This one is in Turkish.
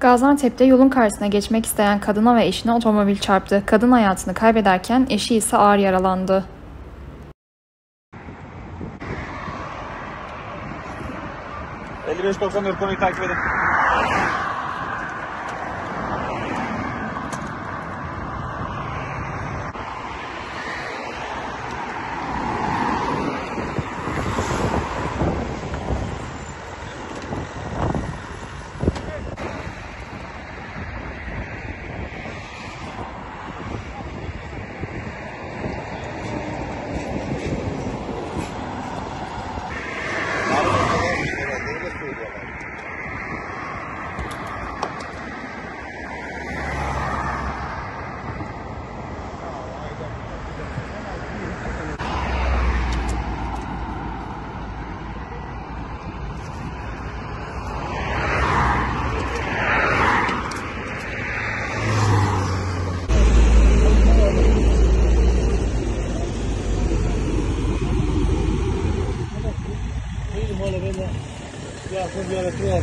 Gaziantep'te yolun karşısına geçmek isteyen kadına ve eşine otomobil çarptı. Kadın hayatını kaybederken eşi ise ağır yaralandı. ...55-90 konuyu takip edin. Ya, pues ya le creo,